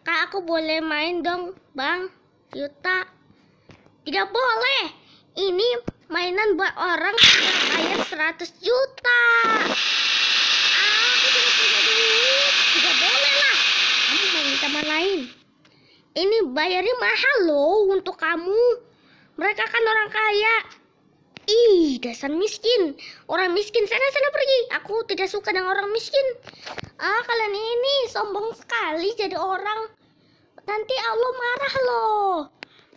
Kak, aku boleh main dong, Bang Yuta. Tidak boleh. Ini mainan buat orang yang bayar 100 juta. Ah, Aku tidak punya duit. Tidak boleh lah. Kamu main taman lain. Ini bayarnya mahal loh untuk kamu. Mereka kan orang kaya. Ih, dasar miskin. Orang miskin sana-sana pergi. Aku tidak suka dengan orang miskin. Ah, kalian ini sombong sekali jadi orang. Nanti Allah marah loh.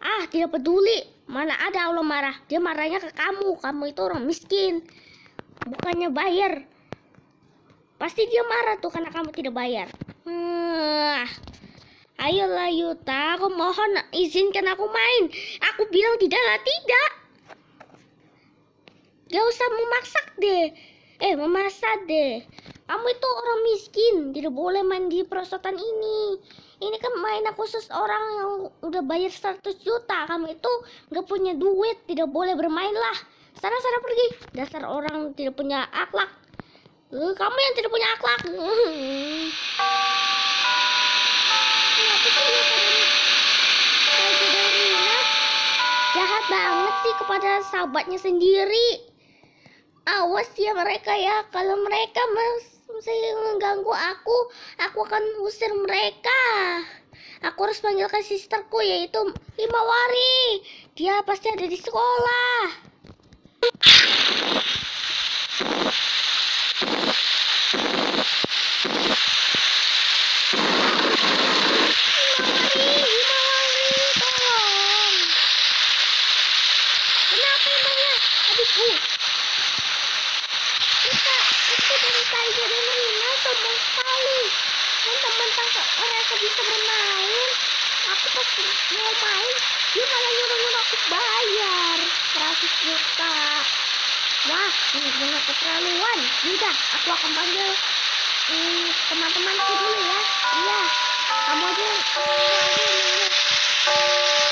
Ah, tidak peduli. Mana ada Allah marah. Dia marahnya ke kamu. Kamu itu orang miskin. Bukannya bayar. Pasti dia marah tuh karena kamu tidak bayar. Hmm. Ayolah Yuta, aku mohon izinkan aku main. Aku bilang tidaklah tidak. Gak usah memaksa deh. Eh, memaksa deh. Kamu itu orang miskin, tidak boleh main di perosotan ini. Ini kan mainan khusus orang yang udah bayar 100 juta. Kamu itu gak punya duit, tidak boleh bermain lah. Sana-sana pergi. Dasar orang tidak punya akhlak. Eh, kamu yang tidak punya akhlak. Jahat banget sih kepada sahabatnya sendiri. Awas ya mereka ya, kalau mereka masih mengganggu aku, aku akan usir mereka. Aku harus panggilkan sisterku yaitu Himawari. Dia pasti ada di sekolah. Himawari, kita Tiger dan Rina sombong sekali. Mentang-mentang ke- mereka bisa bermain. Aku pas mau main dia malah nyuruh-nyuruh aku bayar 100 juta. Wah ini benar keterlaluan. Yaudah aku akan panggil hmm, teman-temanku dulu ya. Iya kamu aja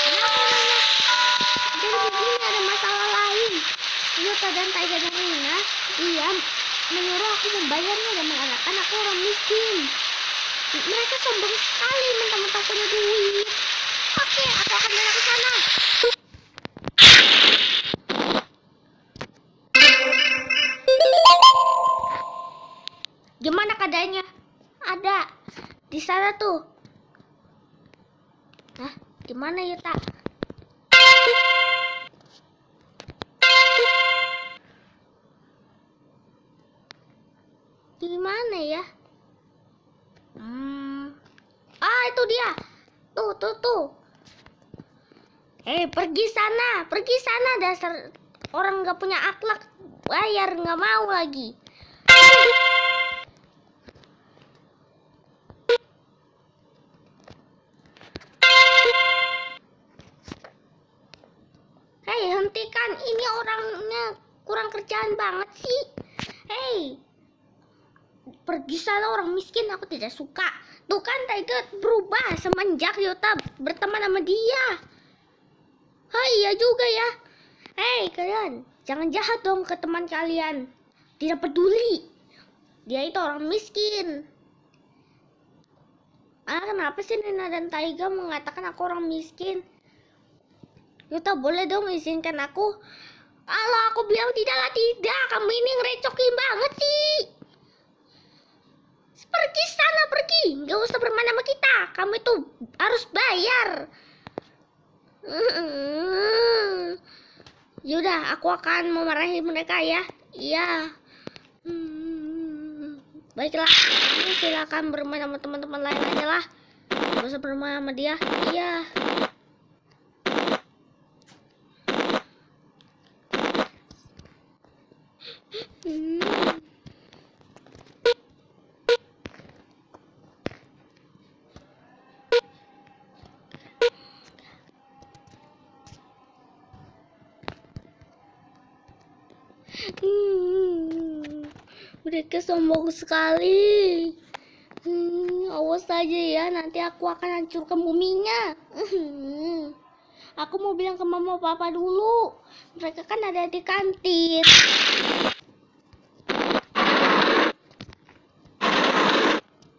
kenapa emangnya jadi begini ada masalah lain. Yuta dan Taiga dan Rina Iya menyuruh aku membayarnya dan mengatakan aku orang miskin Mereka sombong sekali mentang-mentang punya duit Oke aku akan balik ke sana Gimana keadaannya? Ada di sana tuh Hah? Di mana Yuta? Di mana ya? Hmm. Ah, itu dia. Tuh, tuh, tuh. Eh, pergi sana, pergi sana dasar orang nggak punya akhlak. Bayar nggak mau lagi. Hei, hentikan. Ini orangnya kurang kerjaan banget sih. Hei, pergi sana orang miskin aku tidak suka. Tuh kan Tiger berubah semenjak Yota berteman sama dia. Hai iya juga ya. Hei kalian jangan jahat dong ke teman kalian. Tidak peduli. Dia itu orang miskin. Ah kenapa sih Nina dan Taiga mengatakan aku orang miskin? Yuta boleh dong izinkan aku? Kalau aku bilang tidaklah tidak. Kamu ini ngerecokin banget sih Pergi sana, pergi. Gak usah bermain sama kita. Kamu itu harus bayar. Yaudah, aku akan memarahi mereka ya. Iya. Hmm, Baiklah, kamu silakan bermain sama teman-teman lain aja lah. Gak usah bermain sama dia. Iya. Hmm. Hmm, mereka sombong sekali. Hmm, awas saja ya, nanti aku akan hancurkan buminya. Aku mau bilang ke mama papa dulu. Mereka kan ada di kantin.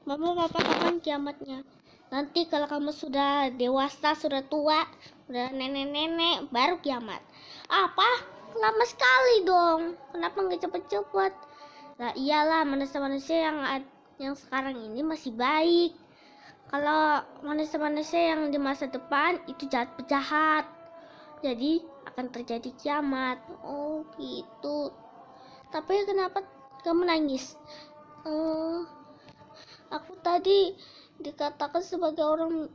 Mama papa kapan kiamatnya? Nanti kalau kamu sudah dewasa, sudah tua, sudah nenek-nenek, baru kiamat. Apa? Lama sekali dong. Kenapa nggak cepet-cepet? Nah iyalah manusia-manusia yang yang sekarang ini masih baik. Kalau manusia-manusia yang di masa depan itu jahat pejahat. Jadi akan terjadi kiamat. Oh gitu. Tapi kenapa kamu nangis? Uh, aku tadi dikatakan sebagai orang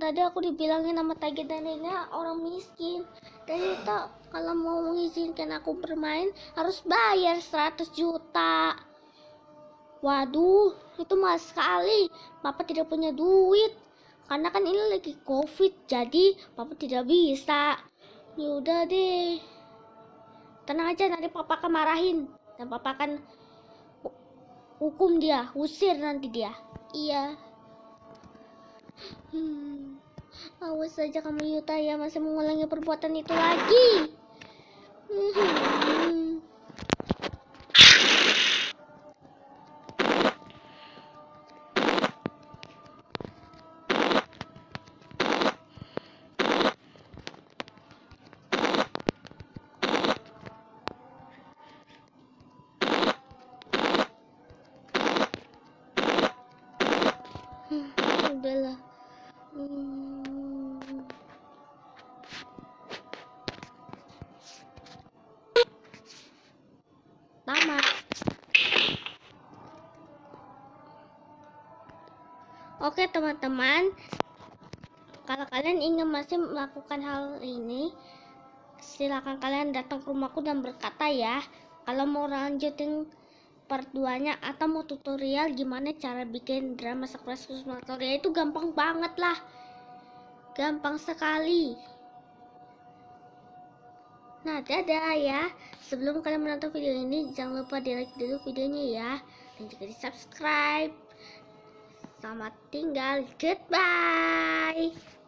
tadi aku dibilangin sama Tagi dan Rina orang miskin. Dan itu kalau mau mengizinkan aku bermain harus bayar 100 juta. Waduh itu mahal sekali. Papa tidak punya duit. Karena kan ini lagi covid jadi Papa tidak bisa. Yaudah deh. Tenang aja nanti Papa akan marahin. Dan Papa akan hukum dia usir nanti dia. Iya. Hmm. Awas saja kamu Yuta ya masih mengulangi perbuatan itu lagi. Hmm. udahlah hmm. Tamat oke teman-teman. Kalau kalian ingin masih melakukan hal ini silakan kalian datang ke rumahku dan berkata ya kalau mau lanjutin part 2 nya atau mau tutorial gimana cara bikin drama khusus tutorial itu gampang banget lah. Gampang sekali nah dadah ya. Sebelum kalian menonton video ini jangan lupa di like dulu videonya ya. Dan juga di subscribe selamat tinggal. Goodbye